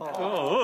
Oh. oh, oh.